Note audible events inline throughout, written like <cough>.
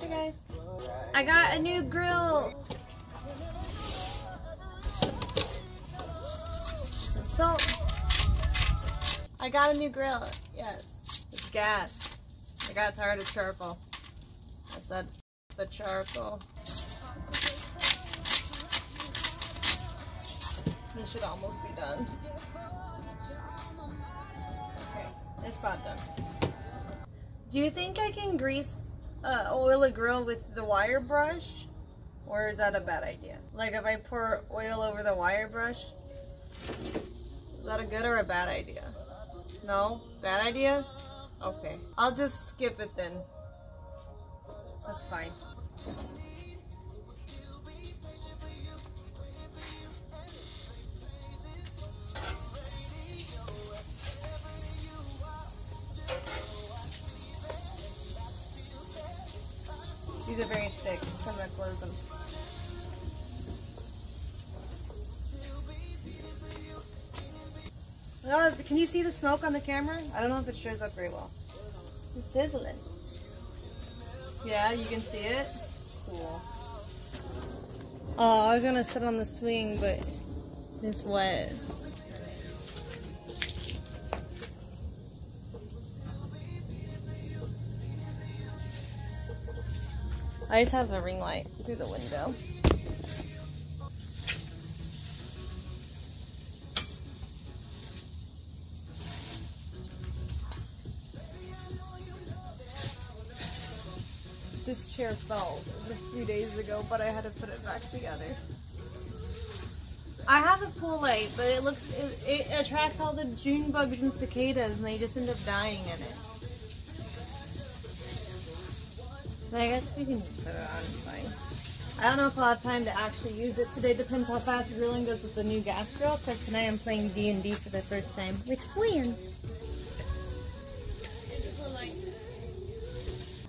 Hey guys. I got a new grill. Some salt. I got a new grill. Yes. It's gas. I got tired of charcoal. I said the charcoal. This should almost be done. Okay, it's about done. Do you think I can grease, uh, oil a grill with the wire brush? Or is that a bad idea? Like if I pour oil over the wire brush? Is that a good or a bad idea? No? Bad idea? Okay. I'll just skip it then. That's fine. These are very thick, so I'm gonna close them. Oh, can you see the smoke on the camera? I don't know if it shows up very well. It's sizzling. Yeah, you can see it? Cool. Oh, I was gonna sit on the swing, but it's wet. I just have a ring light through the window. This chair fell a few days ago, but I had to put it back together. I have a pool light, but it looks it, it attracts all the June bugs and cicadas, and they just end up dying in it. I guess we can just put it on. Fine. I don't know if I'll have time to actually use it today. Depends how fast grilling goes with the new gas grill. Because tonight I'm playing D and D for the first time with friends.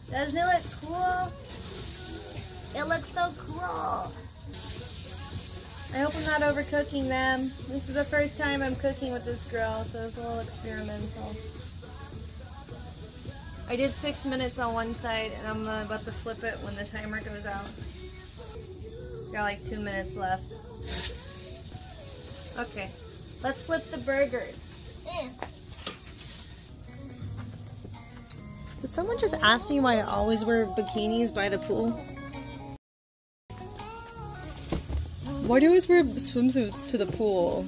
Doesn't it look cool? It looks so cool. I hope I'm not overcooking them. This is the first time I'm cooking with this grill, so it's a little experimental. I did six minutes on one side, and I'm about to flip it when the timer goes out. Got like two minutes left. Okay, let's flip the burgers. Did someone just ask me why I always wear bikinis by the pool? Why do you always wear swimsuits to the pool?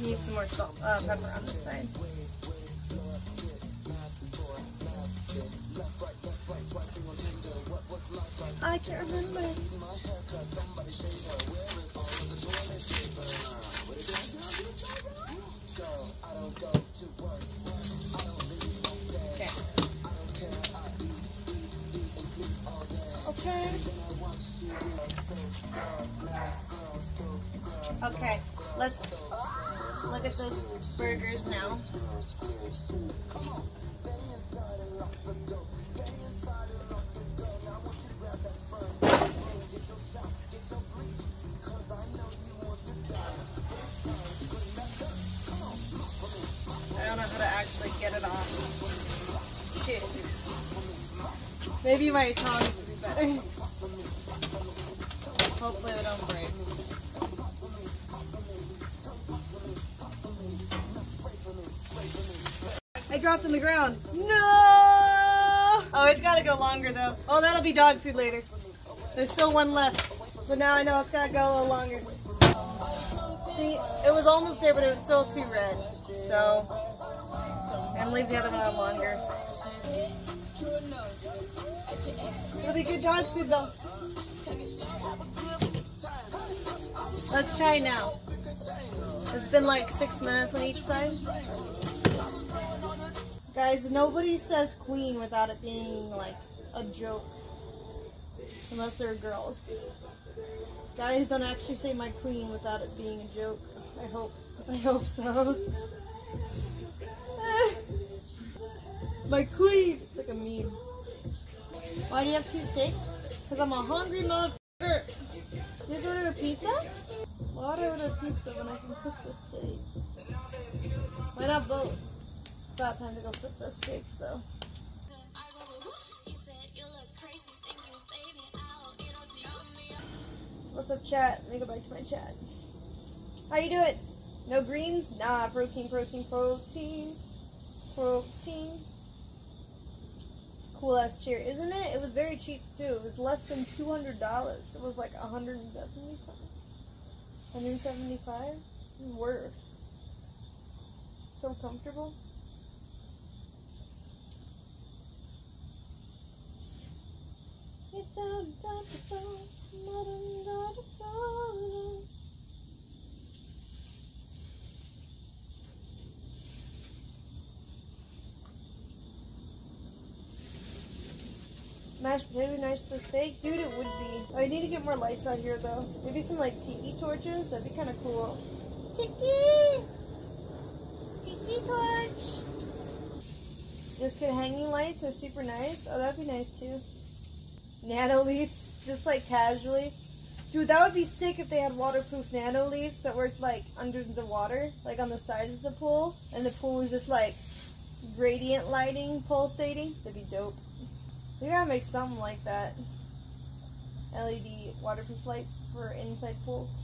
Need some more salt, uh, pepper on this side. I can't remember. Okay. Off. Shit. Maybe my tongs would be better. <laughs> Hopefully they don't break. Dropped on the ground. No! Oh, it's gotta go longer though. Oh, that'll be dog food later. There's still one left. But now I know it's gotta go a little longer. See, it was almost there, but it was still too red. So, I'm gonna leave the other one on longer. It'll be good dog food though. Let's try now. It's been like six minutes on each side. Guys, nobody says queen without it being like a joke. Unless they're girls. Guys don't actually say my queen without it being a joke. I hope. I hope so. <laughs> my queen! It's like a meme. Why do you have two steaks? Because I'm a hungry motherfucker. You just order a pizza? Why would I order a pizza when I can cook the steak? Why not both? About time to go flip those steaks though. What's up, chat? Let me go back to my chat. How you doing? No greens? Nah, protein, protein, protein, protein. It's a cool ass chair, isn't it? It was very cheap too. It was less than two hundred dollars. It was like 170 something, 175. Worth. So comfortable. It's out, it's out, Mashed potato nice for steak? Dude, it would be. Oh, I need to get more lights out here, though. Maybe some, like, tiki torches? That'd be kind of cool. Tiki! Tiki torch! Just get hanging lights are super nice. Oh, that'd be nice, too. Nano leaves, just, like, casually. Dude, that would be sick if they had waterproof nano leaves that worked, like, under the water. Like, on the sides of the pool. And the pool was just, like, gradient lighting pulsating. That'd be dope. We gotta make something like that. LED waterproof lights for inside pools.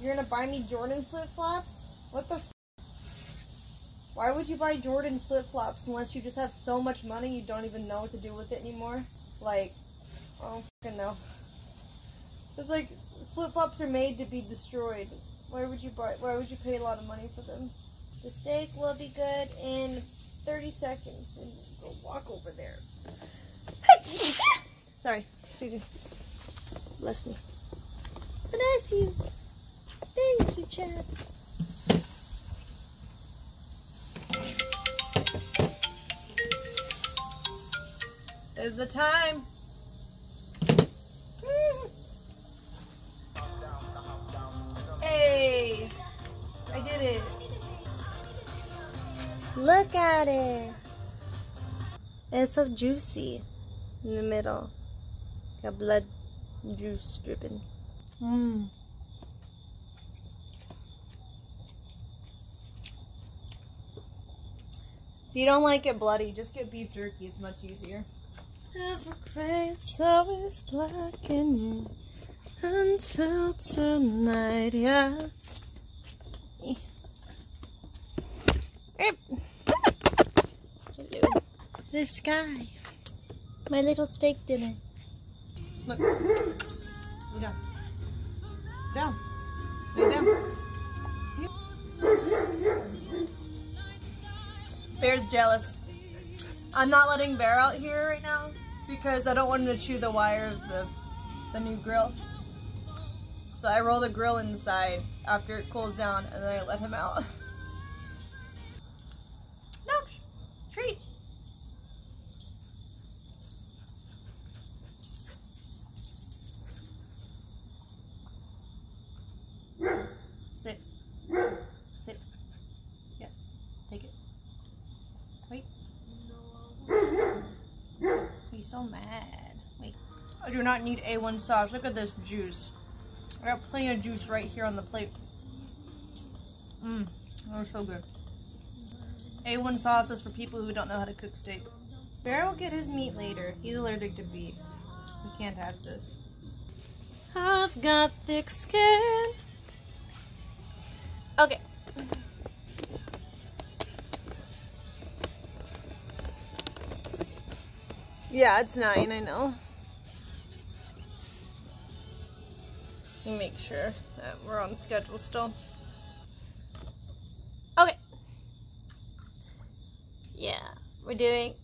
You're gonna buy me Jordan flip-flops? What the Why would you buy Jordan flip-flops unless you just have so much money you don't even know what to do with it anymore? Like, oh fucking no. It's like, flip-flops are made to be destroyed. Why would you buy, why would you pay a lot of money for them? The steak will be good in 30 seconds. When you go walk over there. <laughs> Sorry. Bless me. Bless you. Thank you, Chad. Is the time. At it. It's so juicy in the middle. Got blood juice dripping. Mmm. If you don't like it bloody, just get beef jerky. It's much easier. Evergreens always black in until tonight, yeah. Eh. The sky. My little steak dinner. Look. Down. Down. Lay down. Bear's jealous. I'm not letting Bear out here right now because I don't want him to chew the wires, of the, the new grill. So I roll the grill inside after it cools down and then I let him out. <laughs> no, treat. so mad. Wait. I do not need A1 sauce. Look at this juice. I got plenty of juice right here on the plate. Mmm. That so good. A1 sauce is for people who don't know how to cook steak. Bear will get his meat later. He's allergic to beef. He can't have this. I've got thick skin. Okay. Yeah, it's nine, I know. Make sure that we're on schedule still. Okay. Yeah, we're doing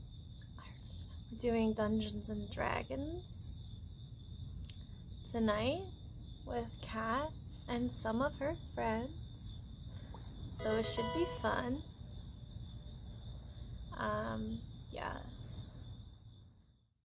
we're doing Dungeons and Dragons tonight with Kat and some of her friends. so it should be fun. Um,